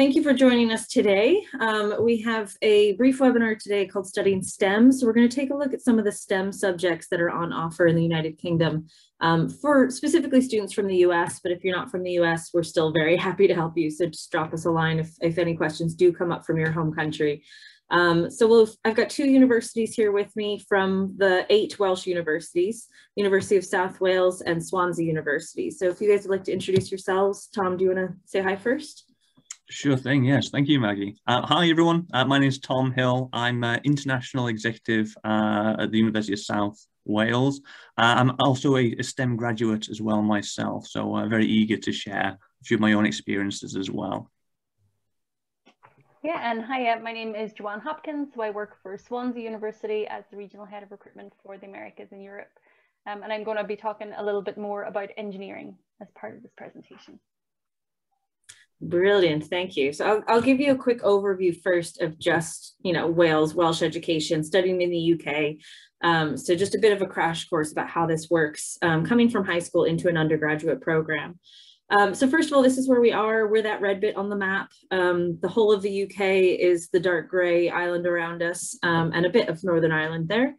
Thank you for joining us today. Um, we have a brief webinar today called Studying STEM. So we're going to take a look at some of the STEM subjects that are on offer in the United Kingdom um, for specifically students from the US, but if you're not from the US, we're still very happy to help you. So just drop us a line if, if any questions do come up from your home country. Um, so we'll, I've got two universities here with me from the eight Welsh universities, University of South Wales and Swansea University. So if you guys would like to introduce yourselves, Tom, do you want to say hi first? Sure thing, yes. Thank you, Maggie. Uh, hi, everyone. Uh, my name is Tom Hill. I'm uh, International Executive uh, at the University of South Wales. Uh, I'm also a, a, STEM graduate as well myself, so uh, very eager to share a few of my own experiences as well. Yeah, and hi, my name is Joanne Hopkins. So I work for Swansea University as the Regional Head of Recruitment for the Americas and Europe. Um, and I'm going to be talking a little bit more about engineering as part of this presentation. Brilliant, thank you. So I'll, I'll give you a quick overview first of just, you know, Wales, Welsh education, studying in the UK. Um, so just a bit of a crash course about how this works, um, coming from high school into an undergraduate program. Um, so first of all, this is where we are. We're that red bit on the map. Um, the whole of the UK is the dark gray island around us um, and a bit of Northern Ireland there.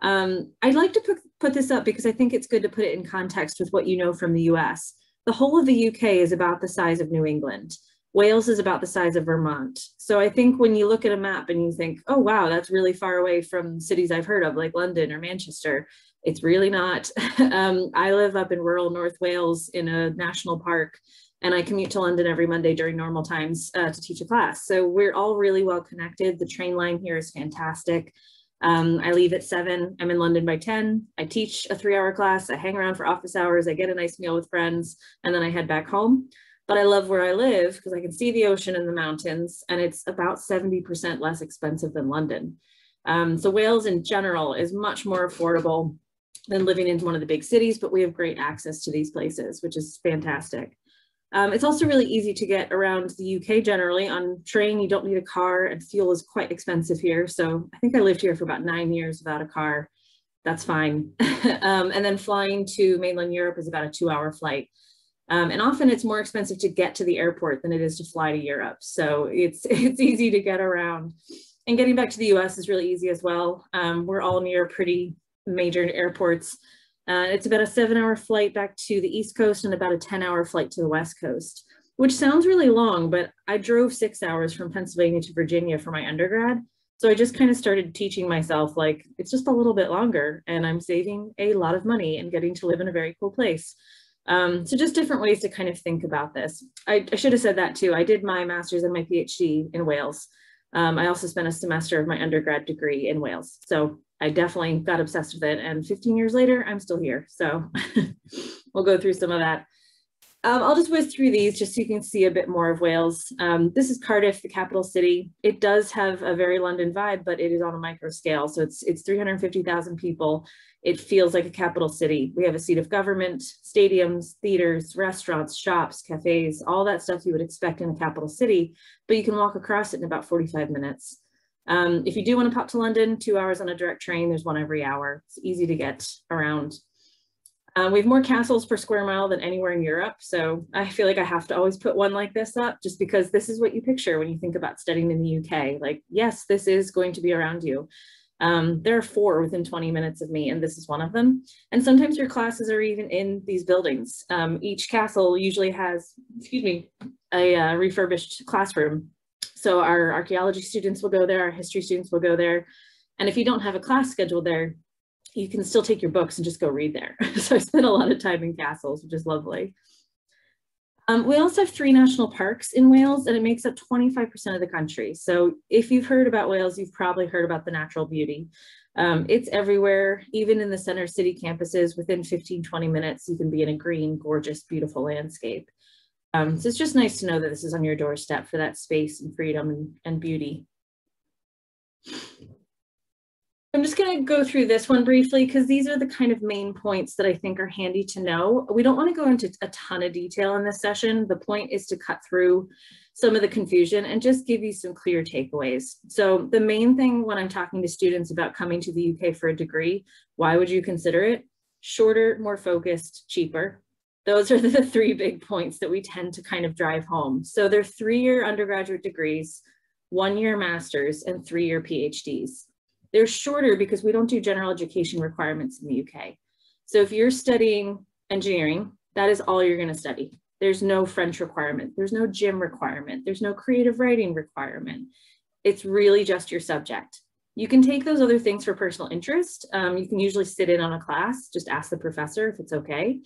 Um, I'd like to put, put this up because I think it's good to put it in context with what you know from the US the whole of the UK is about the size of New England. Wales is about the size of Vermont. So I think when you look at a map and you think, oh, wow, that's really far away from cities I've heard of like London or Manchester, it's really not. um, I live up in rural North Wales in a national park and I commute to London every Monday during normal times uh, to teach a class. So we're all really well connected. The train line here is fantastic. Um, I leave at seven. I'm in London by 10. I teach a three hour class. I hang around for office hours. I get a nice meal with friends and then I head back home. But I love where I live because I can see the ocean and the mountains and it's about 70% less expensive than London. Um, so Wales in general is much more affordable than living in one of the big cities, but we have great access to these places, which is fantastic. Um, it's also really easy to get around the UK generally. On train, you don't need a car and fuel is quite expensive here. So I think I lived here for about nine years without a car. That's fine. um, and then flying to mainland Europe is about a two hour flight. Um, and often it's more expensive to get to the airport than it is to fly to Europe. So it's, it's easy to get around. And getting back to the US is really easy as well. Um, we're all near pretty major airports. Uh, it's about a seven hour flight back to the East Coast and about a 10 hour flight to the West Coast, which sounds really long, but I drove six hours from Pennsylvania to Virginia for my undergrad. So I just kind of started teaching myself like it's just a little bit longer and I'm saving a lot of money and getting to live in a very cool place. Um, so just different ways to kind of think about this. I, I, should have said that too. I did my master's and my PhD in Wales. Um, I also spent a semester of my undergrad degree in Wales. So I definitely got obsessed with it. And 15 years later, I'm still here. So we'll go through some of that. Um, I'll just whiz through these just so you can see a bit more of Wales. Um, this is Cardiff, the capital city. It does have a very London vibe, but it is on a micro scale. So it's, it's 350,000 people. It feels like a capital city. We have a seat of government, stadiums, theaters, restaurants, shops, cafes, all that stuff you would expect in a capital city, but you can walk across it in about 45 minutes. Um, if you do want to pop to London, two hours on a direct train, there's one every hour. It's easy to get around. Um, we have more castles per square mile than anywhere in Europe. So I feel like I have to always put one like this up just because this is what you picture when you think about studying in the UK. Like, yes, this is going to be around you. Um, there are four within 20 minutes of me, and this is one of them. And sometimes your classes are even in these buildings. Um, each castle usually has, excuse me, a uh, refurbished classroom so our archaeology students will go there, our history students will go there. And if you don't have a class scheduled there, you can still take your books and just go read there. so I spent a lot of time in castles, which is lovely. Um, we also have three national parks in Wales and it makes up 25% of the country. So if you've heard about Wales, you've probably heard about the natural beauty. Um, it's everywhere, even in the center city campuses, within 15, 20 minutes, you can be in a green, gorgeous, beautiful landscape. Um, so it's just nice to know that this is on your doorstep for that space and freedom and, and beauty. I'm just going to go through this one briefly because these are the kind of main points that I think are handy to know. We don't want to go into a ton of detail in this session. The point is to cut through some of the confusion and just give you some clear takeaways. So the main thing when I'm talking to students about coming to the UK for a degree, why would you consider it? Shorter, more focused, cheaper. Those are the three big points that we tend to kind of drive home. So they're three-year undergraduate degrees, one-year masters, and three-year PhDs. They're shorter because we don't do general education requirements in the UK. So if you're studying engineering, that is all you're gonna study. There's no French requirement. There's no gym requirement. There's no creative writing requirement. It's really just your subject. You can take those other things for personal interest. Um, you can usually sit in on a class, just ask the professor if it's okay.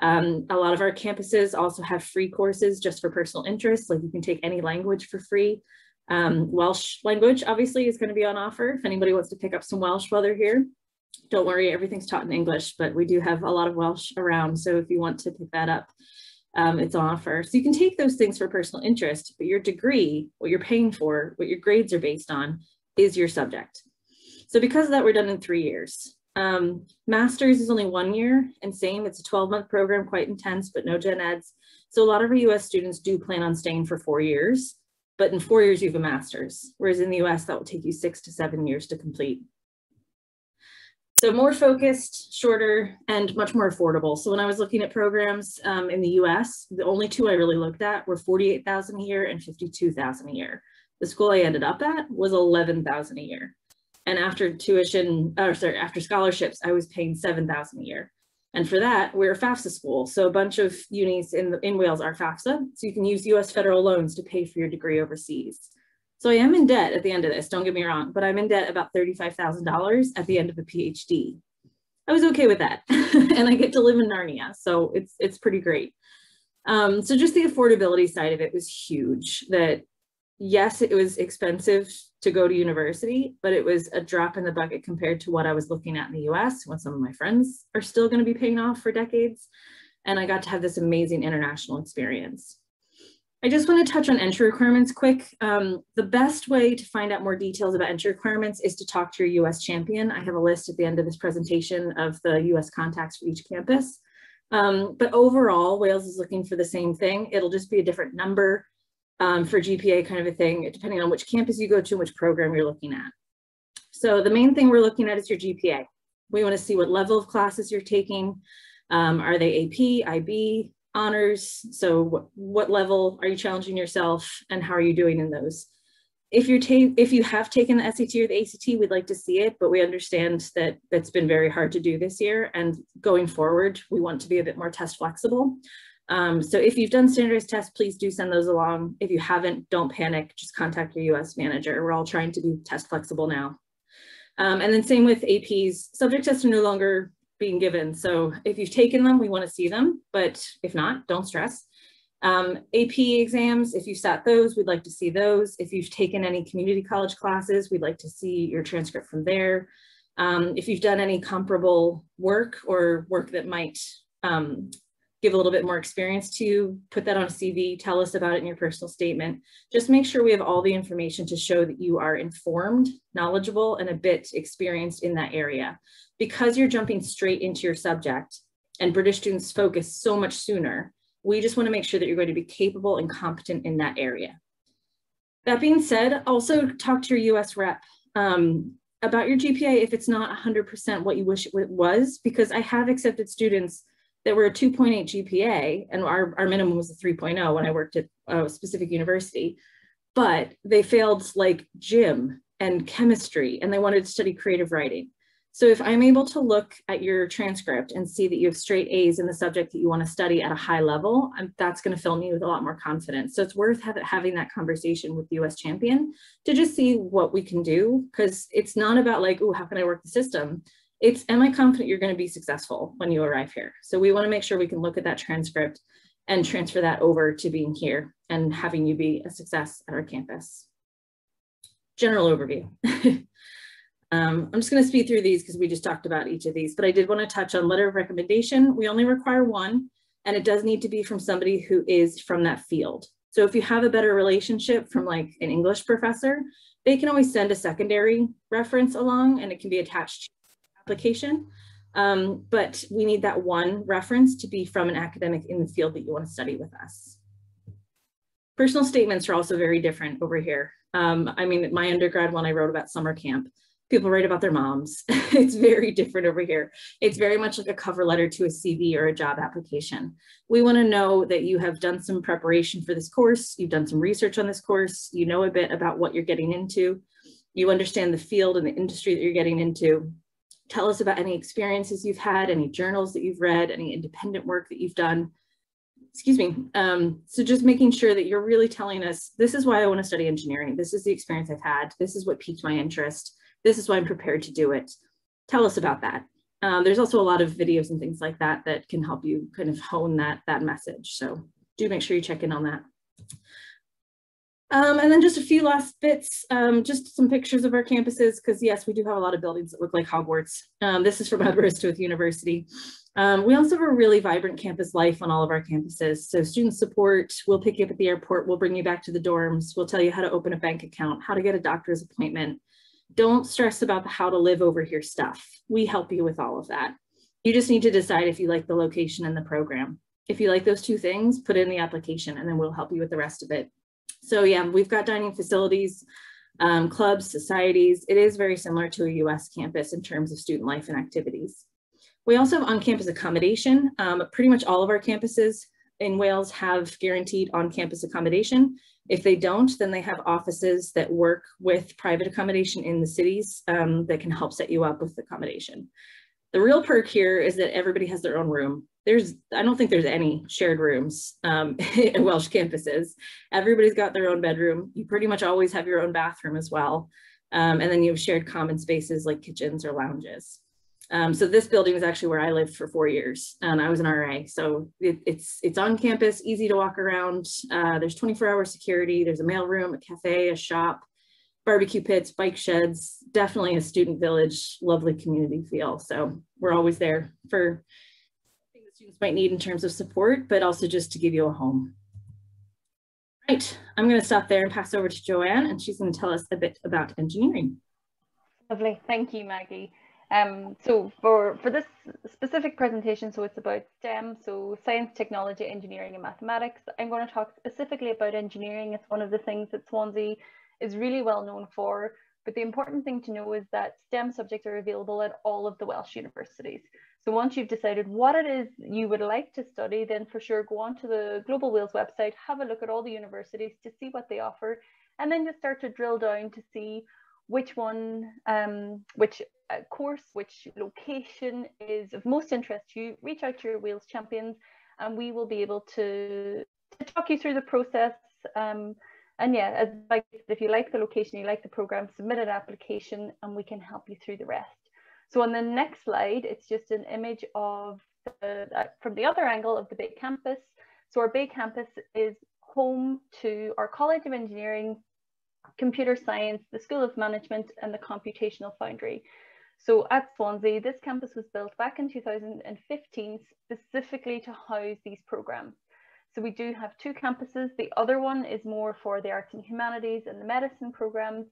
Um, a lot of our campuses also have free courses just for personal interest, like you can take any language for free. Um, Welsh language obviously is going to be on offer if anybody wants to pick up some Welsh while they're here. Don't worry, everything's taught in English, but we do have a lot of Welsh around. So if you want to pick that up, um, it's on offer. So you can take those things for personal interest, but your degree, what you're paying for, what your grades are based on, is your subject. So because of that, we're done in three years. Um, master's is only one year and same, it's a 12 month program, quite intense, but no gen eds. So a lot of our US students do plan on staying for four years, but in four years you have a master's, whereas in the US that will take you six to seven years to complete. So more focused, shorter, and much more affordable. So when I was looking at programs um, in the US, the only two I really looked at were 48,000 a year and 52,000 a year. The school I ended up at was 11,000 a year. And after tuition, or sorry, after scholarships, I was paying 7,000 a year. And for that, we're a FAFSA school. So a bunch of unis in, the, in Wales are FAFSA. So you can use US federal loans to pay for your degree overseas. So I am in debt at the end of this, don't get me wrong, but I'm in debt about $35,000 at the end of a PhD. I was okay with that. and I get to live in Narnia. So it's, it's pretty great. Um, so just the affordability side of it was huge that yes, it was expensive to go to university, but it was a drop in the bucket compared to what I was looking at in the US, what some of my friends are still going to be paying off for decades. And I got to have this amazing international experience. I just want to touch on entry requirements quick. Um, the best way to find out more details about entry requirements is to talk to your US champion. I have a list at the end of this presentation of the US contacts for each campus. Um, but overall, Wales is looking for the same thing. It'll just be a different number um, for GPA kind of a thing, depending on which campus you go to, and which program you're looking at. So the main thing we're looking at is your GPA. We want to see what level of classes you're taking. Um, are they AP, IB, honors? So what, what level are you challenging yourself and how are you doing in those? If you're if you have taken the SAT or the ACT, we'd like to see it, but we understand that that's been very hard to do this year. And going forward, we want to be a bit more test flexible. Um, so if you've done standardized tests, please do send those along. If you haven't, don't panic, just contact your US manager. We're all trying to be test flexible now. Um, and then same with APs, subject tests are no longer being given. So if you've taken them, we wanna see them, but if not, don't stress. Um, AP exams, if you sat those, we'd like to see those. If you've taken any community college classes, we'd like to see your transcript from there. Um, if you've done any comparable work or work that might um, give a little bit more experience to, put that on a CV, tell us about it in your personal statement. Just make sure we have all the information to show that you are informed, knowledgeable, and a bit experienced in that area. Because you're jumping straight into your subject and British students focus so much sooner, we just wanna make sure that you're going to be capable and competent in that area. That being said, also talk to your US rep um, about your GPA if it's not 100% what you wish it was, because I have accepted students that were a 2.8 GPA, and our, our minimum was a 3.0 when I worked at a specific university, but they failed like gym and chemistry, and they wanted to study creative writing. So if I'm able to look at your transcript and see that you have straight A's in the subject that you want to study at a high level, that's going to fill me with a lot more confidence. So it's worth have, having that conversation with the US champion to just see what we can do because it's not about like, oh, how can I work the system? It's am I confident you're going to be successful when you arrive here? So we want to make sure we can look at that transcript and transfer that over to being here and having you be a success at our campus. General overview. um, I'm just going to speed through these because we just talked about each of these, but I did want to touch on letter of recommendation. We only require one, and it does need to be from somebody who is from that field. So if you have a better relationship from like an English professor, they can always send a secondary reference along and it can be attached application. Um, but we need that one reference to be from an academic in the field that you want to study with us. Personal statements are also very different over here. Um, I mean, my undergrad one I wrote about summer camp. people write about their moms. it's very different over here. It's very much like a cover letter to a CV or a job application. We want to know that you have done some preparation for this course, you've done some research on this course, you know a bit about what you're getting into, you understand the field and the industry that you're getting into. Tell us about any experiences you've had, any journals that you've read, any independent work that you've done. Excuse me. Um, so just making sure that you're really telling us, this is why I want to study engineering. This is the experience I've had. This is what piqued my interest this is why I'm prepared to do it. Tell us about that. Um, there's also a lot of videos and things like that that can help you kind of hone that, that message. So do make sure you check in on that. Um, and then just a few last bits, um, just some pictures of our campuses, because yes, we do have a lot of buildings that look like Hogwarts. Um, this is from Aberystwyth University. Um, we also have a really vibrant campus life on all of our campuses. So student support, we'll pick you up at the airport, we'll bring you back to the dorms, we'll tell you how to open a bank account, how to get a doctor's appointment, don't stress about the how to live over here stuff. We help you with all of that. You just need to decide if you like the location and the program. If you like those two things, put in the application and then we'll help you with the rest of it. So yeah, we've got dining facilities, um, clubs, societies. It is very similar to a US campus in terms of student life and activities. We also have on-campus accommodation. Um, pretty much all of our campuses in Wales have guaranteed on-campus accommodation. If they don't, then they have offices that work with private accommodation in the cities um, that can help set you up with accommodation. The real perk here is that everybody has their own room. There's, I don't think there's any shared rooms um, in Welsh campuses. Everybody's got their own bedroom. You pretty much always have your own bathroom as well. Um, and then you have shared common spaces like kitchens or lounges. Um, so this building is actually where I lived for four years and I was an RA. So it, it's it's on campus, easy to walk around. Uh, there's 24 hour security. There's a mail room, a cafe, a shop, barbecue pits, bike sheds, definitely a student village, lovely community feel. So we're always there for might need in terms of support, but also just to give you a home. Right, I'm gonna stop there and pass over to Joanne and she's gonna tell us a bit about engineering. Lovely, thank you, Maggie. Um, so for, for this specific presentation, so it's about STEM, so science, technology, engineering and mathematics. I'm going to talk specifically about engineering. It's one of the things that Swansea is really well known for. But the important thing to know is that STEM subjects are available at all of the Welsh universities. So once you've decided what it is you would like to study, then for sure go on to the Global Wales website, have a look at all the universities to see what they offer, and then just start to drill down to see which one, um, which uh, course, which location is of most interest to you, reach out to your Wales champions and we will be able to, to talk you through the process. Um, and yeah, as like if you like the location, you like the program, submit an application and we can help you through the rest. So on the next slide, it's just an image of the, uh, from the other angle of the Bay campus. So our Bay campus is home to our College of Engineering, Computer Science, the School of Management and the Computational Foundry. So at Swansea, this campus was built back in 2015 specifically to house these programs. So we do have two campuses. The other one is more for the arts and humanities and the medicine programs.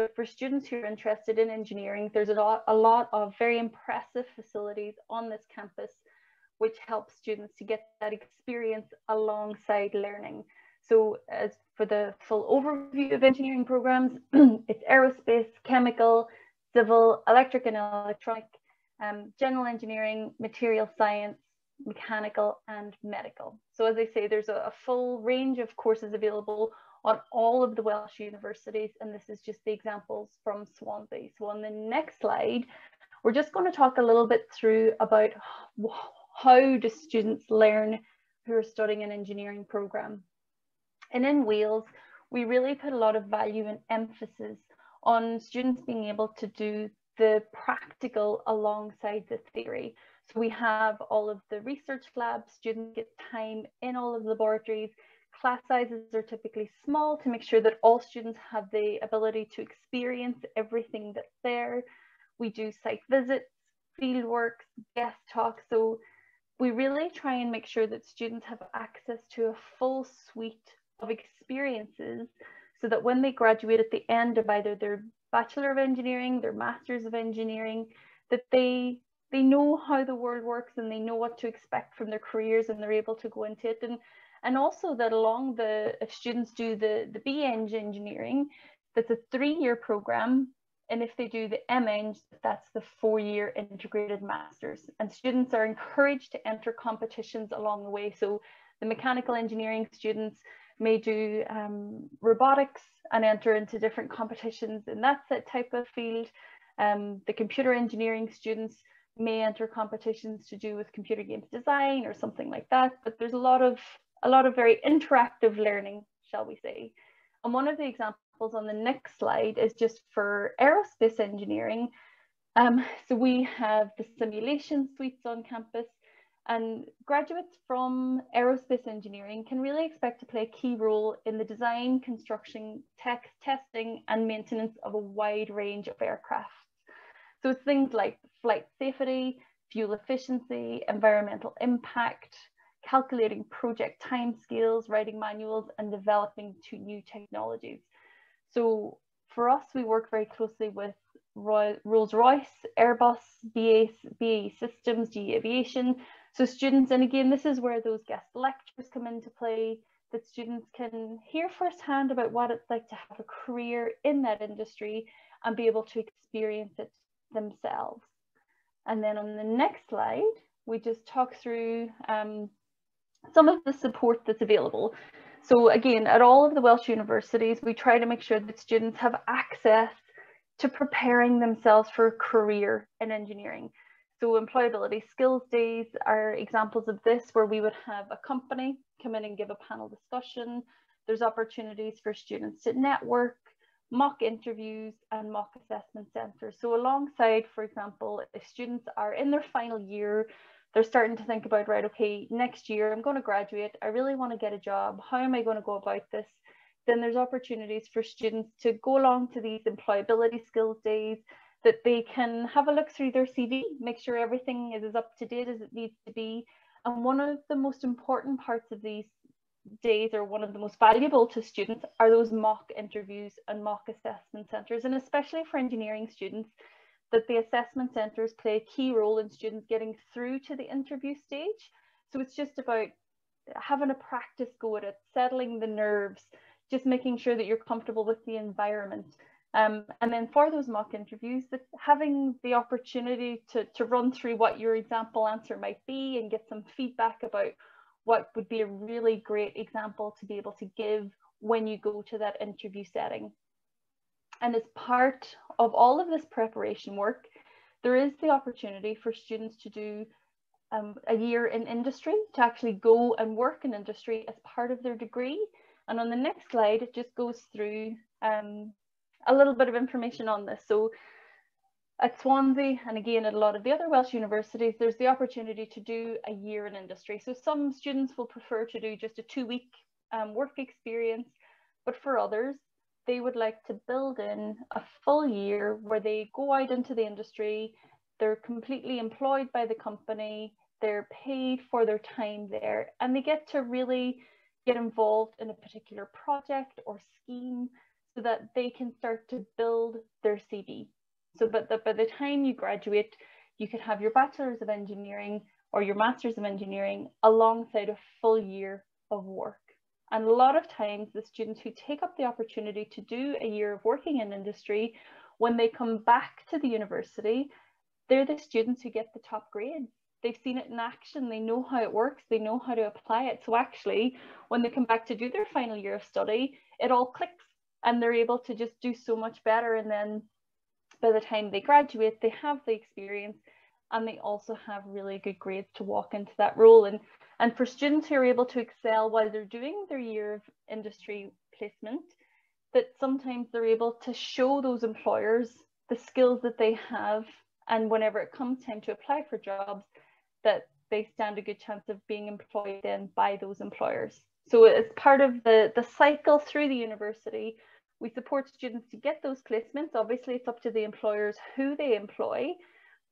But for students who are interested in engineering, there's a lot, a lot of very impressive facilities on this campus, which helps students to get that experience alongside learning. So as for the full overview of engineering programs, it's aerospace, chemical, civil, electric and electronic, um, general engineering, material science, mechanical and medical. So as I say, there's a, a, full range of courses available on all of the Welsh universities and this is just the examples from Swansea. So on the next slide, we're just going to talk a little bit through about how do students learn who are studying an engineering program. And in Wales, we really put a lot of value and emphasis on students being able to do the practical alongside the theory. So we have all of the research labs, students get time in all of the laboratories, class sizes are typically small to make sure that all students have the ability to experience everything that's there. We do site visits, field works, guest talks. So we really try and make sure that students have access to a full suite of experiences so that when they graduate at the end of either their Bachelor of Engineering, their Masters of Engineering, that they they know how the world works and they know what to expect from their careers and they're able to go into it. And and also that along the if students do the the BEng engineering, that's a three-year program And if they do the MEng, that's the four-year integrated masters. And students are encouraged to enter competitions along the way. So the mechanical engineering students may do um, robotics and enter into different competitions in that type of field. Um, the computer engineering students may enter competitions to do with computer games design or something like that. But there's a lot of a lot of very interactive learning, shall we say. And one of the examples on the next slide is just for aerospace engineering. Um, so we have the simulation suites on campus and graduates from aerospace engineering can really expect to play a key role in the design, construction, tech, testing, and maintenance of a wide range of aircraft. So it's things like flight safety, fuel efficiency, environmental impact, calculating project timescales, writing manuals, and developing two new technologies. So for us, we work very closely with Rolls-Royce, Airbus, BA, BAE Systems, GE Aviation, so students, and again, this is where those guest lectures come into play, that students can hear firsthand about what it's like to have a career in that industry and be able to experience it themselves. And then on the next slide, we just talk through um, some of the support that's available. So again, at all of the Welsh universities, we try to make sure that students have access to preparing themselves for a career in engineering. So employability skills days are examples of this where we would have a company come in and give a panel discussion. There's opportunities for students to network, mock interviews and mock assessment centres. So alongside, for example, if students are in their final year, they're starting to think about, right, okay, next year I'm going to graduate. I really want to get a job. How am I going to go about this? Then there's opportunities for students to go along to these employability skills days, that they can have a look through their CV, make sure everything is as up to date as it needs to be. And one of the most important parts of these days or one of the most valuable to students are those mock interviews and mock assessment centres and especially for engineering students that the assessment centres play a key role in students getting through to the interview stage. So it's just about having a practice go at it, settling the nerves, just making sure that you're comfortable with the environment um, and then for those mock interviews, that having the opportunity to, to run through what your example answer might be and get some feedback about what would be a really great example to be able to give when you go to that interview setting. And as part of all of this preparation work, there is the opportunity for students to do um, a year in industry, to actually go and work in industry as part of their degree. And on the next slide, it just goes through um, a little bit of information on this. So at Swansea, and again at a lot of the other Welsh universities, there's the opportunity to do a year in industry. So some students will prefer to do just a two week um, work experience, but for others, they would like to build in a full year where they go out into the industry, they're completely employed by the company, they're paid for their time there, and they get to really get involved in a particular project or scheme so that they can start to build their CV. So but that by the time you graduate, you could have your Bachelor's of Engineering or your Master's of Engineering alongside a full year of work. And a lot of times the students who take up the opportunity to do a year of working in industry, when they come back to the university, they're the students who get the top grades. They've seen it in action, they know how it works, they know how to apply it. So actually, when they come back to do their final year of study, it all clicks and they're able to just do so much better and then by the time they graduate they have the experience and they also have really good grades to walk into that role and and for students who are able to excel while they're doing their year of industry placement that sometimes they're able to show those employers the skills that they have and whenever it comes time to apply for jobs that they stand a good chance of being employed then by those employers so as part of the the cycle through the university we support students to get those placements. Obviously, it's up to the employers who they employ.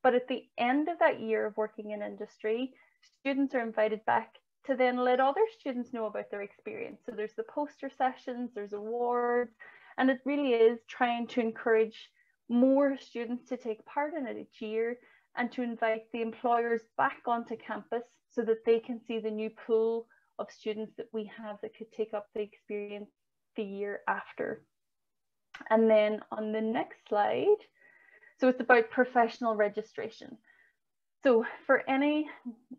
But at the end of that year of working in industry, students are invited back to then let other students know about their experience. So there's the poster sessions, there's awards, and it really is trying to encourage more students to take part in it each year and to invite the employers back onto campus so that they can see the new pool of students that we have that could take up the experience the year after. And then on the next slide, so it's about professional registration. So for any,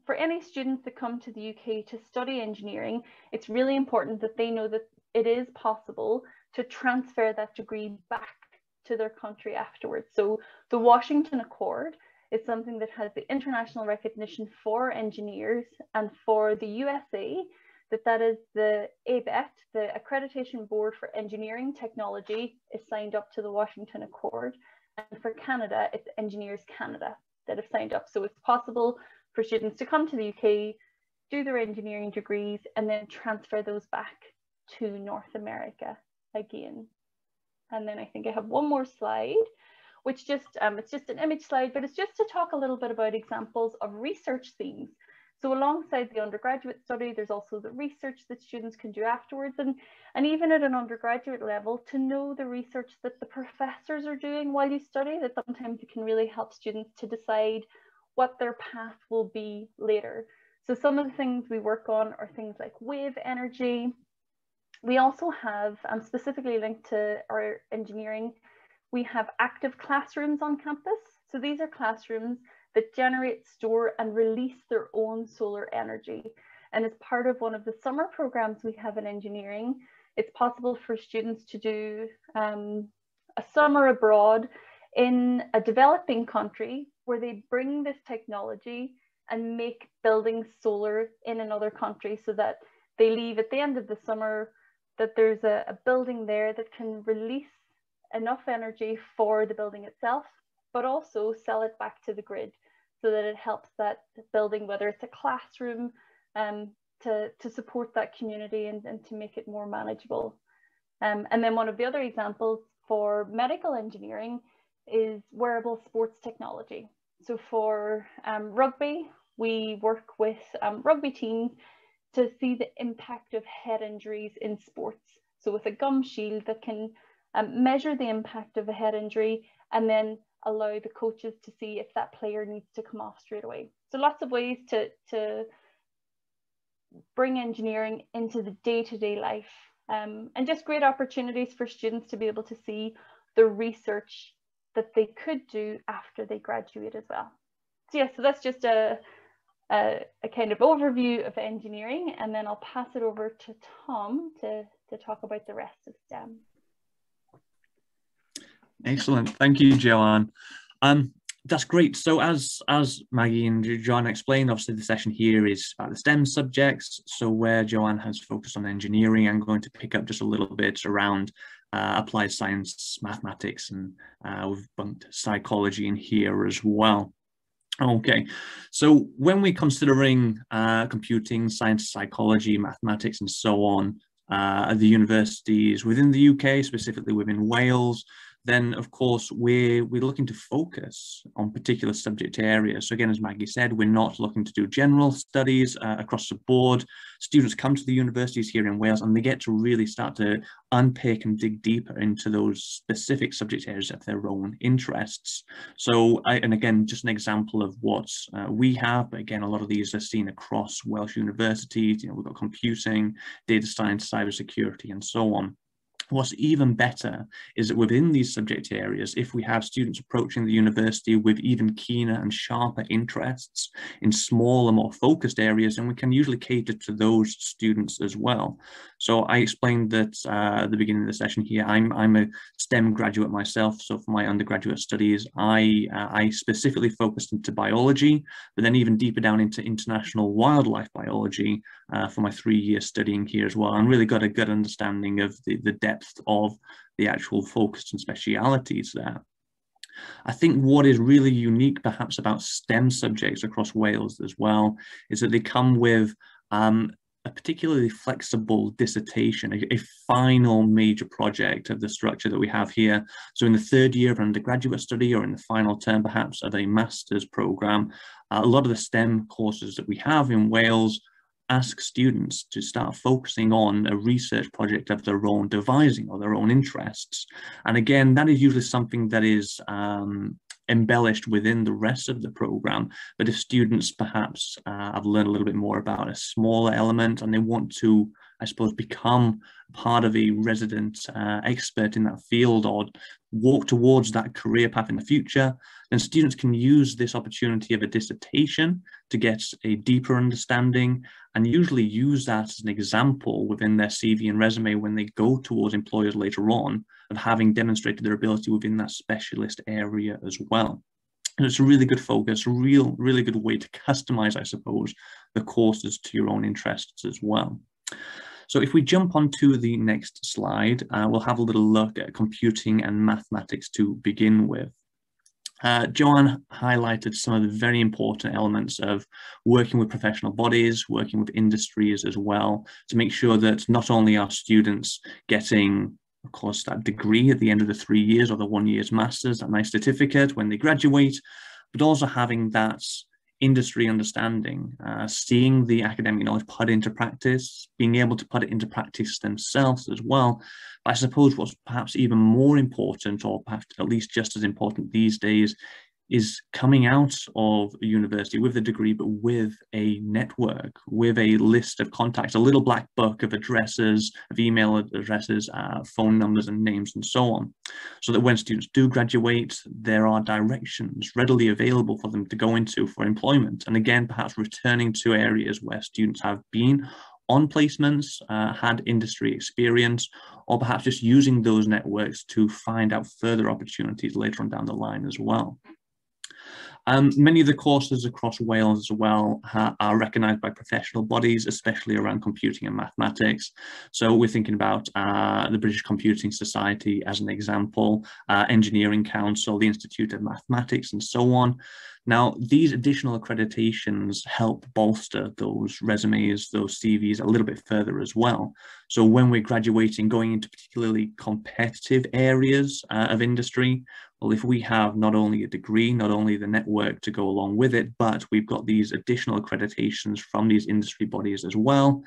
for any students that come to the UK to study engineering, it's really important that they know that it is possible to transfer that degree back to their country afterwards. So the Washington Accord is something that has the international recognition for engineers and for the USA, that that is the ABET, the Accreditation Board for Engineering Technology is signed up to the Washington Accord. And for Canada, it's Engineers Canada that have signed up. So it's possible for students to come to the UK, do their engineering degrees, and then transfer those back to North America again. And then I think I have one more slide, which just, um, it's just an image slide, but it's just to talk a little bit about examples of research themes. So alongside the undergraduate study, there's also the research that students can do afterwards. And, and even at an undergraduate level, to know the research that the professors are doing while you study, that sometimes it can really help students to decide what their path will be later. So some of the things we work on are things like wave energy, we also have, um, specifically linked to our engineering, we have active classrooms on campus. So these are classrooms that generate, store and release their own solar energy. And as part of one of the summer programs we have in engineering, it's possible for students to do um, a summer abroad in a developing country where they bring this technology and make buildings solar in another country so that they leave at the end of the summer that there's a, a building there that can release enough energy for the building itself, but also sell it back to the grid so that it helps that building, whether it's a classroom, um, to, to support that community and, and to make it more manageable. Um, and then one of the other examples for medical engineering is wearable sports technology. So for um, rugby, we work with um, rugby teams to see the impact of head injuries in sports. So with a gum shield that can um, measure the impact of a head injury and then allow the coaches to see if that player needs to come off straight away. So lots of ways to, to bring engineering into the day-to-day -day life um, and just great opportunities for students to be able to see the research that they could do after they graduate as well. So yeah, so that's just a, a, a, kind of overview of engineering, and then I'll pass it over to Tom to, to talk about the rest of STEM. Excellent. Thank you, Joanne. Um, that's great. So as as Maggie and Joanne explained, obviously the session here is about the STEM subjects. So where Joanne has focused on engineering, I'm going to pick up just a little bit around uh, applied science, mathematics, and uh, we've bumped psychology in here as well. Okay, so when we're considering uh, computing, science, psychology, mathematics, and so on uh, at the universities within the UK, specifically within Wales, then of course we're, we're looking to focus on particular subject areas. So again, as Maggie said, we're not looking to do general studies uh, across the board. Students come to the universities here in Wales and they get to really start to unpick and dig deeper into those specific subject areas of their own interests. So, I, and again, just an example of what uh, we have, but again, a lot of these are seen across Welsh universities. You know, we've got computing, data science, cybersecurity, and so on. What's even better is that within these subject areas, if we have students approaching the university with even keener and sharper interests in smaller, more focused areas, then we can usually cater to those students as well. So I explained that uh, at the beginning of the session here, I'm, I'm a STEM graduate myself. So for my undergraduate studies, I, uh, I specifically focused into biology, but then even deeper down into international wildlife biology uh, for my three years studying here as well, and really got a good understanding of the, the depth of the actual focus and specialities there. I think what is really unique perhaps about STEM subjects across Wales as well is that they come with um, a particularly flexible dissertation, a, a, final major project of the structure that we have here. So in the third year of undergraduate study or in the final term perhaps of a master's program, uh, a lot of the STEM courses that we have in Wales ask students to start focusing on a research project of their own devising or their own interests. And again, that is usually something that is um, embellished within the rest of the program. But if students perhaps uh, have learned a little bit more about a smaller element and they want to I suppose, become part of a resident uh, expert in that field or walk towards that career path in the future, then students can use this opportunity of a dissertation to get a deeper understanding and usually use that as an example within their CV and resume when they go towards employers later on of having demonstrated their ability within that specialist area as well. And it's a really good focus, real, really good way to customize, I suppose, the courses to your own interests as well. So if we jump onto the next slide, uh, we'll have a little look at computing and mathematics to begin with. Uh, Joanne highlighted some of the very important elements of working with professional bodies, working with industries as well, to make sure that not only are students getting of course, that degree at the end of the three years or the one year's master's, that nice certificate when they graduate, but also having that industry understanding, uh, seeing the academic knowledge put into practice, being able to put it into practice themselves as well. But I suppose what's perhaps even more important, or perhaps at least just as important these days, is coming out of a university with a degree, but with a network, with a list of contacts, a little black book of addresses, of email addresses, uh, phone numbers and names and so on. So that when students do graduate, there are directions readily available for them to go into for employment. And again, perhaps returning to areas where students have been on placements, uh, had industry experience, or perhaps just using those networks to find out further opportunities later on down the line as well. Um, many of the courses across Wales as well are recognised by professional bodies, especially around computing and mathematics. So we're thinking about uh, the British Computing Society as an example, uh, Engineering Council, the Institute of Mathematics and so on. Now, these additional accreditations help bolster those resumes, those CVs a little bit further as well. So when we're graduating, going into particularly competitive areas uh, of industry, well, if we have not only a degree, not only the network to go along with it, but we've got these additional accreditations from these industry bodies as well,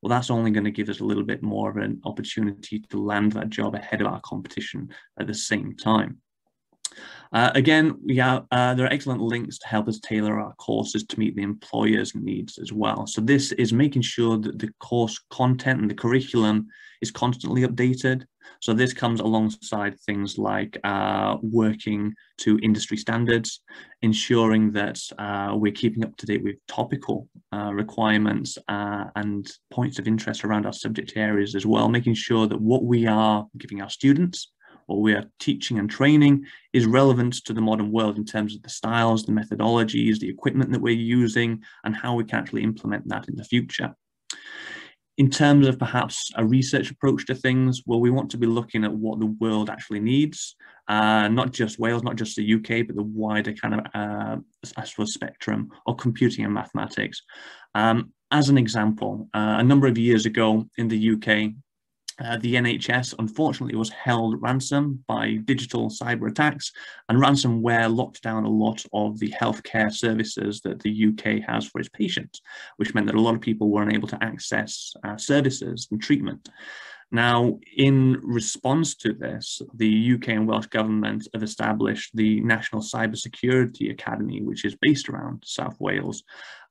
well, that's only going to give us a little bit more of an opportunity to land that job ahead of our competition at the same time. Uh, again, we have, uh, there are excellent links to help us tailor our courses to meet the employer's needs as well. So this is making sure that the course content and the curriculum is constantly updated. So this comes alongside things like uh, working to industry standards, ensuring that uh, we're keeping up to date with topical uh, requirements uh, and points of interest around our subject areas as well, making sure that what we are giving our students what we are teaching and training is relevant to the modern world in terms of the styles, the methodologies, the equipment that we're using, and how we can actually implement that in the future. In terms of perhaps a research approach to things, well, we want to be looking at what the world actually needs, uh, not just Wales, not just the UK, but the wider kind of, uh, I suppose, spectrum of computing and mathematics. Um, as an example, uh, a number of years ago in the UK, uh, the NHS unfortunately was held ransom by digital cyber attacks, and ransomware locked down a lot of the healthcare services that the UK has for its patients, which meant that a lot of people were unable to access uh, services and treatment. Now, in response to this, the UK and Welsh government have established the National Cybersecurity Academy, which is based around South Wales.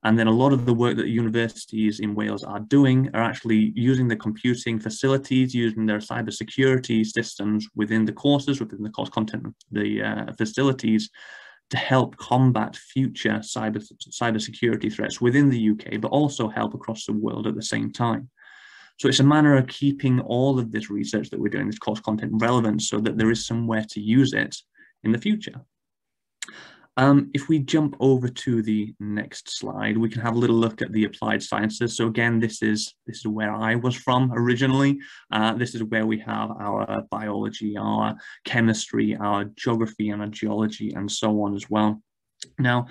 And then a lot of the work that universities in Wales are doing are actually using the computing facilities, using their cybersecurity systems within the courses, within the course content, the uh, facilities to help combat future cyber cybersecurity threats within the UK, but also help across the world at the same time. So it's a manner of keeping all of this research that we're doing, this course content relevant so that there is somewhere to use it in the future. Um, if we jump over to the next slide, we can have a little look at the applied sciences. So again, this is this is where I was from originally. Uh, this is where we have our biology, our chemistry, our geography and our geology and so on as well. Now,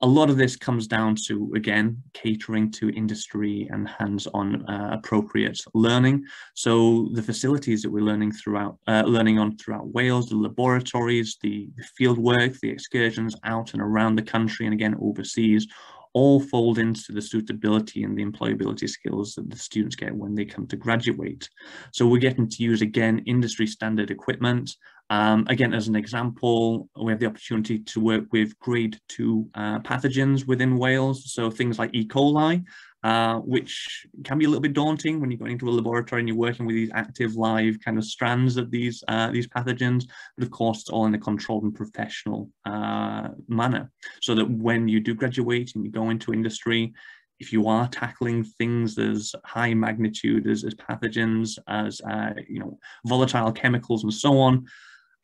a lot of this comes down to, again, catering to industry and hands-on uh, appropriate learning. So the facilities that we're learning throughout, uh, learning on throughout Wales, the laboratories, the, the field work, the excursions out and around the country and again overseas, all fold into the suitability and the employability skills that the students get when they come to graduate. So we're getting to use, again, industry standard equipment, Um, again, as an example, we have the opportunity to work with grade two uh, pathogens within Wales. So things like E. coli, uh, which can be a little bit daunting when you're going into a laboratory and you're working with these active live kind of strands of these uh, these pathogens. But of course, it's all in a controlled and professional uh, manner, so that when you do graduate and you go into industry, if you are tackling things as high magnitude as, as pathogens, as uh, you know, volatile chemicals and so on,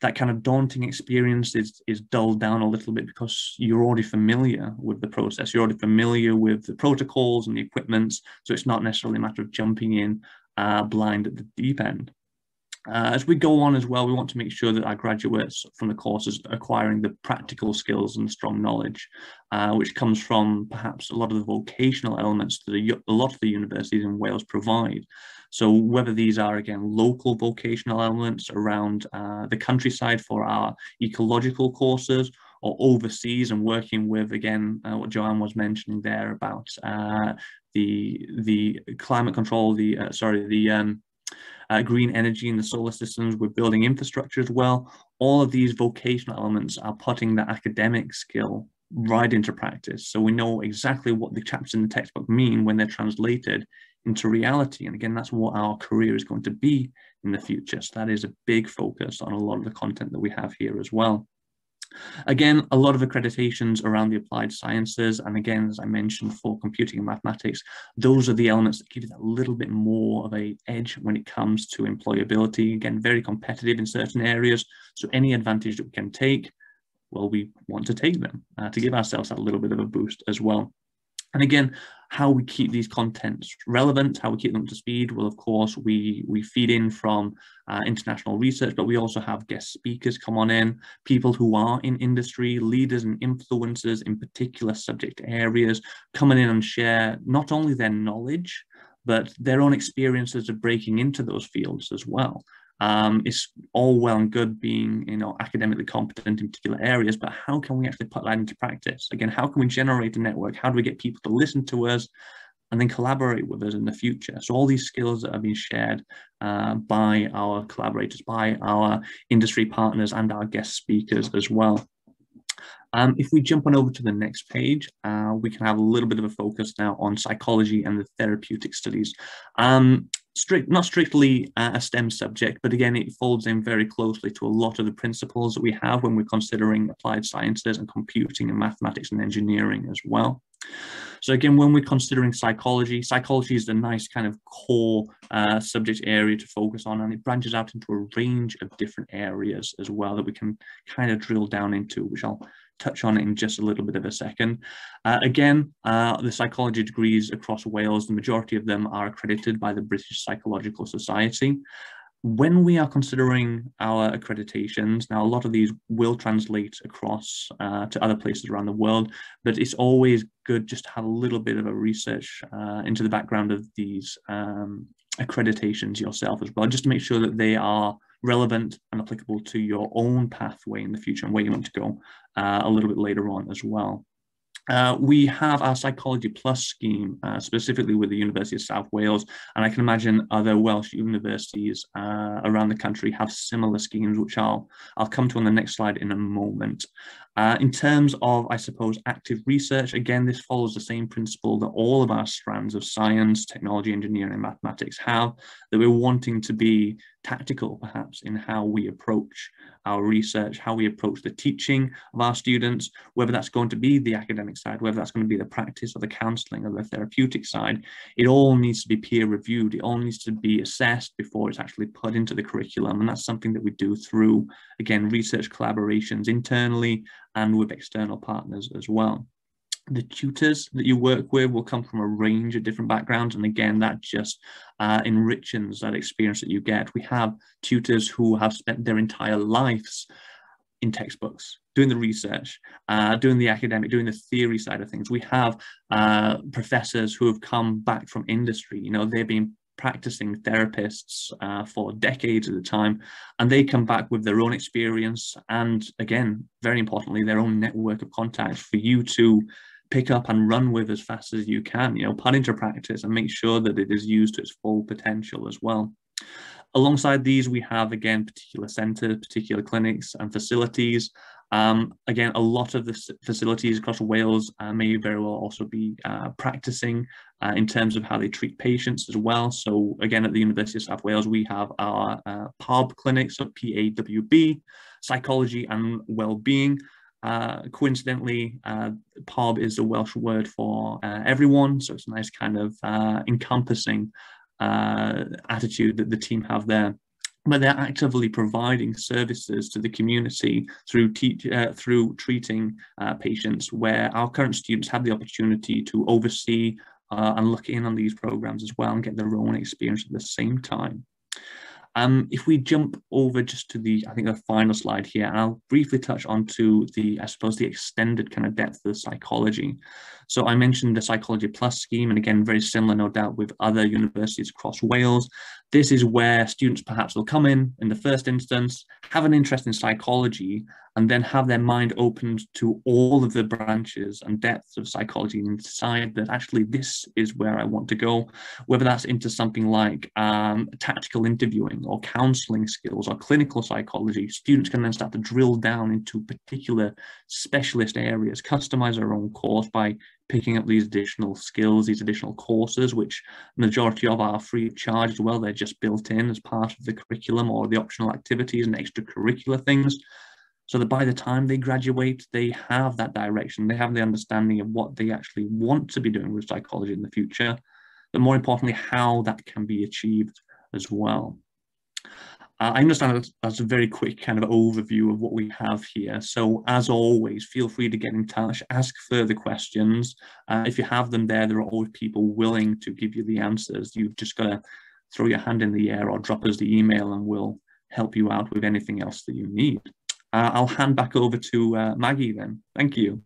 that kind of daunting experience is is dulled down a little bit because you're already familiar with the process. You're already familiar with the protocols and the equipment, so it's not necessarily a matter of jumping in uh, blind at the deep end. Uh, as we go on as well, we want to make sure that our graduates from the courses acquiring the practical skills and strong knowledge, uh, which comes from perhaps a lot of the vocational elements that a lot of the universities in Wales provide. So whether these are, again, local vocational elements around uh, the countryside for our ecological courses, or overseas and working with, again, uh, what Joanne was mentioning there about uh, the the climate control, the, uh, sorry, the um, uh, green energy in the solar systems, we're building infrastructure as well. All of these vocational elements are putting the academic skill right into practice. So we know exactly what the chapters in the textbook mean when they're translated into reality. And again, that's what our career is going to be in the future. So that is a big focus on a lot of the content that we have here as well. Again, a lot of accreditations around the applied sciences. And again, as I mentioned for computing and mathematics, those are the elements that give you that little bit more of a edge when it comes to employability. Again, very competitive in certain areas. So any advantage that we can take, well, we want to take them uh, to give ourselves that little bit of a boost as well. And again, how we keep these contents relevant, how we keep them up to speed. Well, of course, we, we feed in from uh, international research, but we also have guest speakers come on in, people who are in industry, leaders and influencers in particular subject areas, coming in and share not only their knowledge, but their own experiences of breaking into those fields as well. Um, it's all well and good being you know academically competent in particular areas, but how can we actually put that into practice? Again, how can we generate a network? How do we get people to listen to us and then collaborate with us in the future? So all these skills that are being shared uh, by our collaborators, by our industry partners and our guest speakers as well. Um, if we jump on over to the next page, uh, we can have a little bit of a focus now on psychology and the therapeutic studies. Um, strict, not strictly a STEM subject, but again, it folds in very closely to a lot of the principles that we have when we're considering applied sciences and computing and mathematics and engineering as well. So again, when we're considering psychology, psychology is a nice kind of core uh, subject area to focus on, and it branches out into a range of different areas as well that we can kind of drill down into, which I'll touch on it in just a little bit of a second. Uh, again, uh, the psychology degrees across Wales, the majority of them are accredited by the British Psychological Society. When we are considering our accreditations, now a lot of these will translate across uh, to other places around the world, but it's always good just to have a little bit of a research uh, into the background of these um, accreditations yourself as well, just to make sure that they are relevant and applicable to your own pathway in the future and where you want to go uh, a little bit later on as well. Uh, we have our Psychology Plus scheme, uh, specifically with the University of South Wales, and I can imagine other Welsh universities uh, around the country have similar schemes, which I'll, I'll come to on the next slide in a moment. Uh, in terms of, I suppose, active research, again, this follows the same principle that all of our strands of science, technology, engineering, and mathematics have, that we're wanting to be tactical, perhaps, in how we approach our research, how we approach the teaching of our students, whether that's going to be the academic side, whether that's going to be the practice or the counselling or the therapeutic side, it all needs to be peer reviewed. It all needs to be assessed before it's actually put into the curriculum. And that's something that we do through, again, research collaborations internally and with external partners as well. The tutors that you work with will come from a range of different backgrounds. And again, that just uh, enriches that experience that you get. We have tutors who have spent their entire lives in textbooks, doing the research, uh, doing the academic, doing the theory side of things. We have uh, professors who have come back from industry. You know, they've been practicing therapists uh, for decades at a time, and they come back with their own experience and, again, very importantly, their own network of contacts for you to pick up and run with as fast as you can. You know, put into practice and make sure that it is used to its full potential as well. Alongside these, we have, again, particular centres, particular clinics and facilities. Um, again, a lot of the facilities across Wales uh, may very well also be uh, practicing uh, in terms of how they treat patients as well. So again, at the University of South Wales, we have our uh, PAWB clinics, so PAWB, psychology and well-being. Uh, coincidentally, uh, PAWB is a Welsh word for everyone, so it's a nice kind of encompassing attitude that the team have there but they're actively providing services to the community through, uh, through treating uh, patients where our current students have the opportunity to oversee uh, and look in on these programs as well and get their own experience at the same time. Um, if we jump over just to the, I think the final slide here, and I'll briefly touch on to the, I suppose, the extended kind of depth of the psychology. So I mentioned the Psychology Plus scheme, and again, very similar, no doubt, with other universities across Wales. This is where students perhaps will come in in the first instance, have an interest in psychology, and then have their mind opened to all of the branches and depths of psychology and decide that actually this is where I want to go, whether that's into something like um, tactical interviewing or counseling skills or clinical psychology. Students can then start to drill down into particular specialist areas, customize their own course by picking up these additional skills, these additional courses, which majority of are free of charge as well. They're just built in as part of the curriculum or the optional activities and extracurricular things. So that by the time they graduate, they have that direction, they have the understanding of what they actually want to be doing with psychology in the future, but more importantly, how that can be achieved as well. Uh, I understand that's, that's, a very quick kind of overview of what we have here. So as always, feel free to get in touch, ask further questions. Uh, if you have them there, there are always people willing to give you the answers. You've just got to throw your hand in the air or drop us the email and we'll help you out with anything else that you need. Uh, I'll hand back over to uh, Maggie then. Thank you.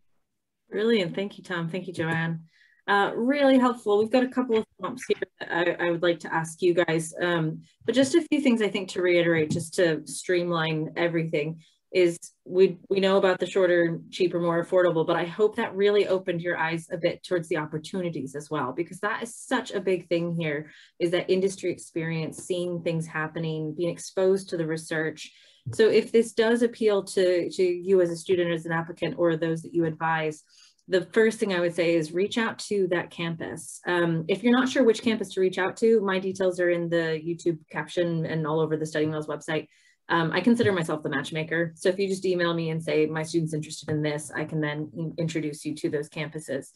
Brilliant. Thank you, Tom. Thank you, Joanne. Uh, really helpful. We've got a couple of prompts here that I, I would like to ask you guys, um, but just a few things I think to reiterate, just to streamline everything is we we know about the shorter, cheaper, more affordable, but I hope that really opened your eyes a bit towards the opportunities as well, because that is such a big thing here is that industry experience, seeing things happening, being exposed to the research. So if this does appeal to, to you as a student, as an applicant, or those that you advise, the first thing I would say is reach out to that campus. Um, if you're not sure which campus to reach out to, my details are in the YouTube caption and all over the Study in Wales website. Um, I consider myself the matchmaker. So if you just email me and say, my student's interested in this, I can then introduce you to those campuses.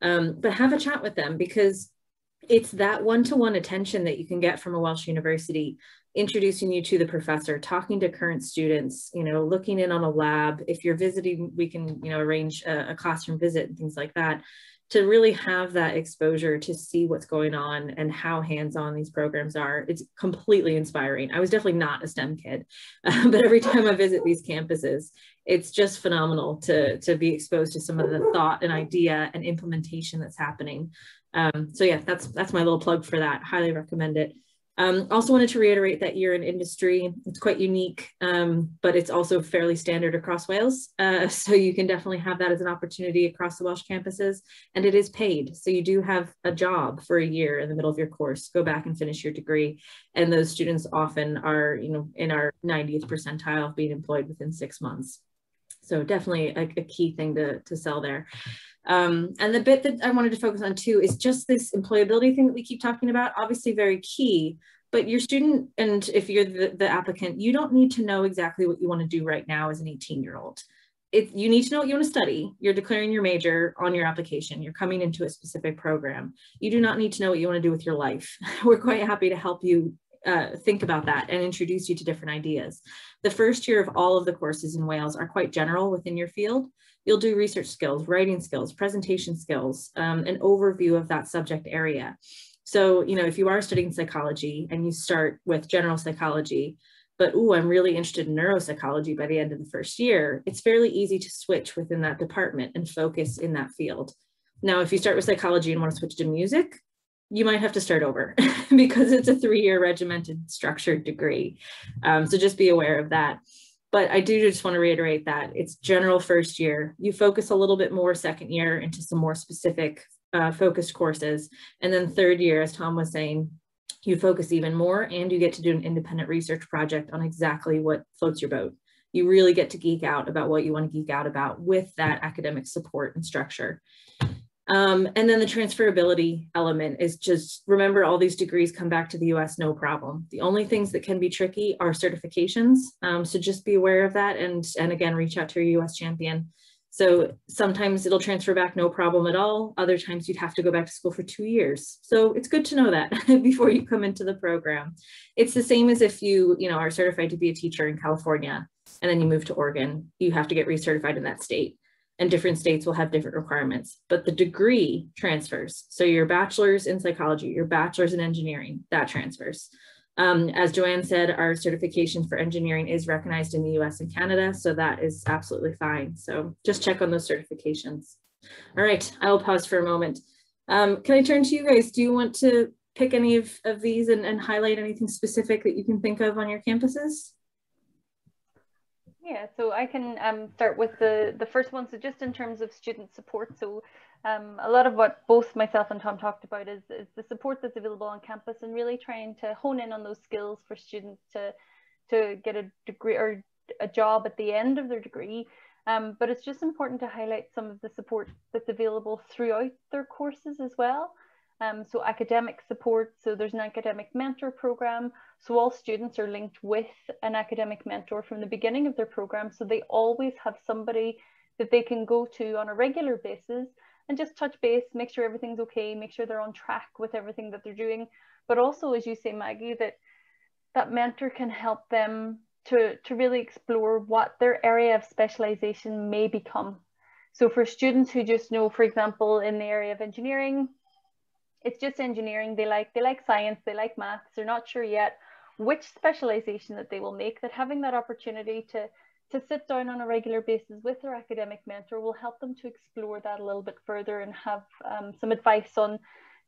Um, but have a chat with them because it's that one-to-one -one attention that you can get from a Welsh university introducing you to the professor, talking to current students, you know, looking in on a lab. If you're visiting, we can, you know, arrange a, a classroom visit and things like that to really have that exposure to see what's going on and how hands-on these programs are. It's completely inspiring. I was definitely not a stem kid uh, but every time i visit these campuses it's just phenomenal to to be exposed to some of the thought and idea and implementation that's happening um, so yeah that's that's my little plug for that highly recommend it um, also wanted to reiterate that you're an industry, it's quite unique, um, but it's also fairly standard across Wales. Uh, so you can definitely have that as an opportunity across the Welsh campuses and it is paid. So you do have a job for a year in the middle of your course, go back and finish your degree. And those students often are, you know, in our 90th percentile of being employed within six months. So definitely a, a key thing to, to sell there. Um, and the bit that I wanted to focus on too is just this employability thing that we keep talking about, obviously very key, but your student, and if you're the, the applicant, you don't need to know exactly what you want to do right now as an 18 year old. If you need to know what you want to study, you're declaring your major on your application, you're coming into a specific program. You do not need to know what you want to do with your life. We're quite happy to help you uh, think about that and introduce you to different ideas. The first year of all of the courses in Wales are quite general within your field. You'll do research skills, writing skills, presentation skills, um, an overview of that subject area. So, you know, if you are studying psychology and you start with general psychology, but oh, I'm really interested in neuropsychology by the end of the first year, it's fairly easy to switch within that department and focus in that field. Now, if you start with psychology and want to switch to music, you might have to start over because it's a three-year regimented structured degree. Um, so just be aware of that. But I do just want to reiterate that it's general first year. You focus a little bit more second year into some more specific uh, focused courses. And then third year, as Tom was saying, you focus even more and you get to do an independent research project on exactly what floats your boat. You really get to geek out about what you want to geek out about with that academic support and structure. Um, and then the transferability element is just remember all these degrees come back to the US no problem. The only things that can be tricky are certifications. Um, so just be aware of that and, and again, reach out to your US champion. So sometimes it'll transfer back no problem at all. Other times you'd have to go back to school for two years. So it's good to know that before you come into the program. It's the same as if you, you know, are certified to be a teacher in California and then you move to Oregon, you have to get recertified in that state and different states will have different requirements, but the degree transfers. So your bachelor's in psychology, your bachelor's in engineering, that transfers. Um, as Joanne said, our certification for engineering is recognized in the US and Canada, so that is absolutely fine. So just check on those certifications. All right, I will pause for a moment. Um, can I turn to you guys? Do you want to pick any of, of these and, and highlight anything specific that you can think of on your campuses? Yeah, so I can um, start with the, the first one. So just in terms of student support, so um, a lot of what both myself and Tom talked about is, is the support that's available on campus and really trying to hone in on those skills for students to, to get a degree or a job at the end of their degree. Um, but it's just important to highlight some of the support that's available throughout their courses as well. Um, so academic support, so there's an academic mentor program. So all students are linked with an academic mentor from the beginning of their program. So they always have somebody that they can go to on a regular basis and just touch base, make sure everything's okay, make sure they're on track with everything that they're doing. But also, as you say, Maggie, that that mentor can help them to, to really explore what their area of specialization may become. So for students who just know, for example, in the area of engineering, it's just engineering. They like they like science, they like maths. They're not sure yet which specialization that they will make. That having that opportunity to to sit down on a regular basis with their academic mentor will help them to explore that a little bit further and have um, some advice on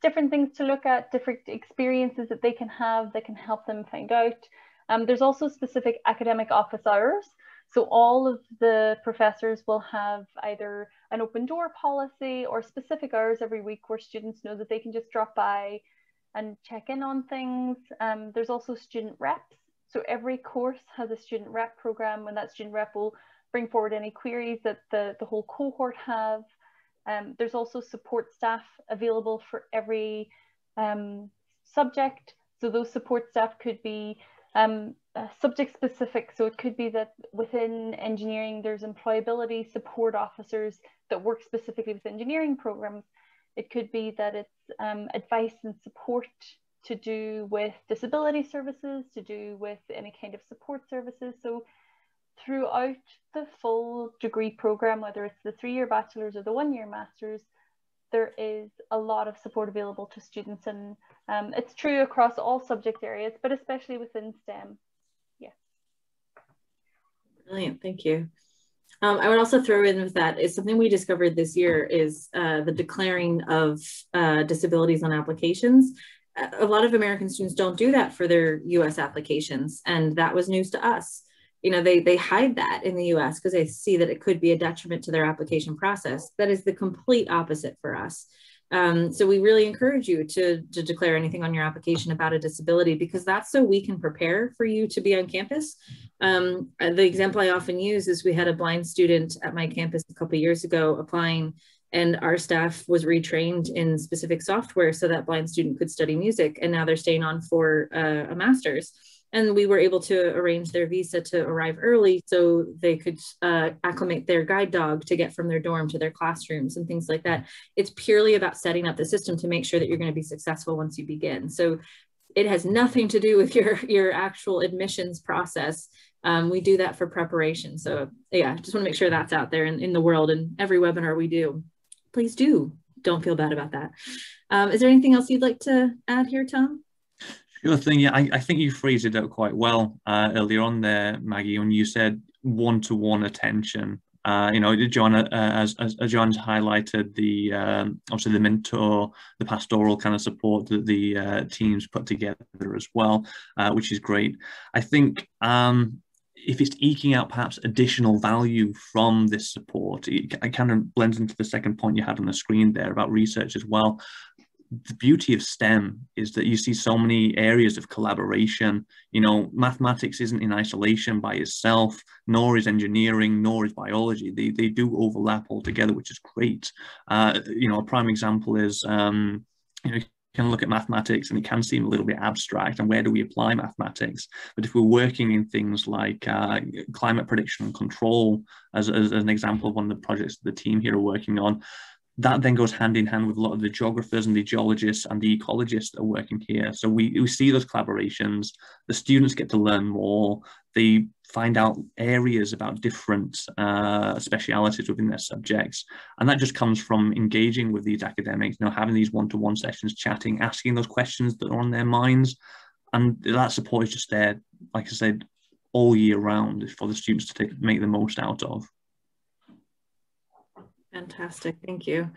different things to look at, different experiences that they can have that can help them find out. Um, there's also specific academic office hours. So all of the professors will have either an open door policy or specific hours every week where students know that they can just drop by and check in on things. Um, there's also student reps. So every course has a student rep program and that student rep will bring forward any queries that the, the whole cohort have. Um, there's also support staff available for every um, subject. So those support staff could be um, uh, subject specific. So it could be that within engineering, there's employability support officers that work specifically with engineering programs. It could be that it's um, advice and support to do with disability services, to do with any kind of support services. So throughout the full degree program, whether it's the three-year bachelor's or the one-year master's, there is a lot of support available to students and um, it's true across all subject areas, but especially within STEM. Yeah. Brilliant, thank you. Um, I would also throw in with that is something we discovered this year is uh, the declaring of uh, disabilities on applications. A lot of American students don't do that for their US applications, and that was news to us you know they they hide that in the US because they see that it could be a detriment to their application process. That is the complete opposite for us. Um, so we really encourage you to, to declare anything on your application about a disability because that's so we can prepare for you to be on campus. Um, uh, the example I often use is we had a blind student at my campus a couple years ago applying and our staff was retrained in specific software so that blind student could study music and now they're staying on for uh, a master's and we were able to arrange their visa to arrive early so they could uh, acclimate their guide dog to get from their dorm to their classrooms and things like that. It's purely about setting up the system to make sure that you're going to be successful once you begin. So it has nothing to do with your your actual admissions process. Um, we do that for preparation. So yeah just want to make sure that's out there in, in the world and every webinar we do. Please do. Don't feel bad about that. Um, is there anything else you'd like to add here tom the other thing, yeah, I, I think you phrased it out quite well uh, earlier on there, Maggie, when you said one-to-one attention. Uh, you know, John, uh, as, as, John's highlighted, the um, obviously the mentor, the pastoral kind of support that the uh, teams put together as well, uh, which is great. I think um, if it's eking out perhaps additional value from this support, it, it kind of blends into the second point you had on the screen there about research as well the beauty of STEM is that you see so many areas of collaboration. You know, mathematics isn't in isolation by itself, nor is engineering, nor is biology. They, they do overlap altogether, which is great. Uh, you know, a prime example is, um, you know, can look at mathematics and it can seem a little bit abstract and where do we apply mathematics but if we're working in things like uh, climate prediction and control as, as, an example of one of the projects the team here are working on that then goes hand in hand with a lot of the geographers and the geologists and the ecologists that are working here. So we, we see those collaborations, the students get to learn more, they find out areas about different uh, specialities within their subjects. And that just comes from engaging with these academics, you know, having these one-to-one sessions, chatting, asking those questions that are on their minds. And that support is just there, like I said, all year round for the students to take, make the most out of. Fantastic, thank you.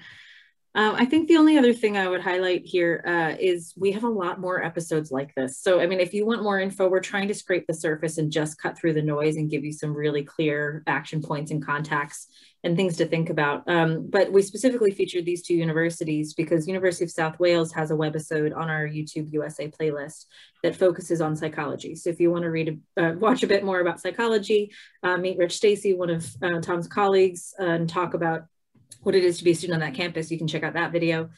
Um, I think the only other thing I would highlight here uh, is we have a lot more episodes like this. So, I mean, if you want more info, we're trying to scrape the surface and just cut through the noise and give you some really clear action points and contacts and things to think about. Um, but we specifically featured these two universities because University of South Wales has a webisode on our YouTube USA playlist that focuses on psychology. So if you want to read, uh, watch a bit more about psychology, uh, meet Rich Stacy, one of uh, Tom's colleagues, and talk about what it is to be a student on that campus, you can check out that video.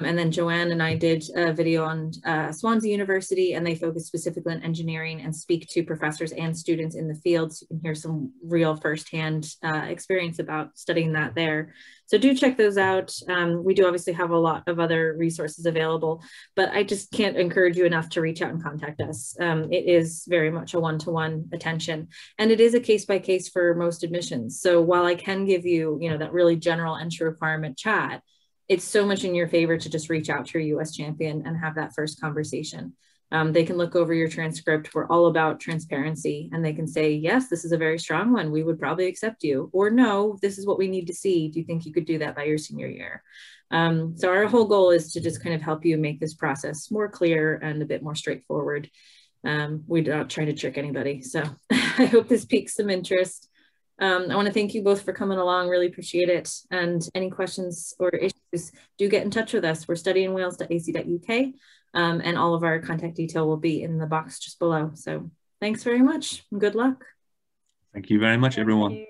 Um, and then Joanne and I did a video on uh, Swansea University and they focus specifically on engineering and speak to professors and students in the field. So you can hear some real firsthand uh, experience about studying that there. So do check those out. Um, we do obviously have a lot of other resources available, but I just can't encourage you enough to reach out and contact us. Um, it is very much a one-to-one -one attention and it is a case by case for most admissions. So while I can give you, you know, that really general entry requirement chat, it's so much in your favor to just reach out to your US champion and have that first conversation. Um, they can look over your transcript. We're all about transparency and they can say, yes, this is a very strong one. We would probably accept you. Or no, this is what we need to see. Do you think you could do that by your senior year? Um, so our whole goal is to just kind of help you make this process more clear and a bit more straightforward. Um, we're not trying to trick anybody. So I hope this piques some interest. Um, I want to thank you both for coming along. Really appreciate it. And any questions or issues, do get in touch with us. We're studyinwales.ac.uk um, and all of our contact detail will be in the box just below. So thanks very much. Good luck. Thank you very much, everyone.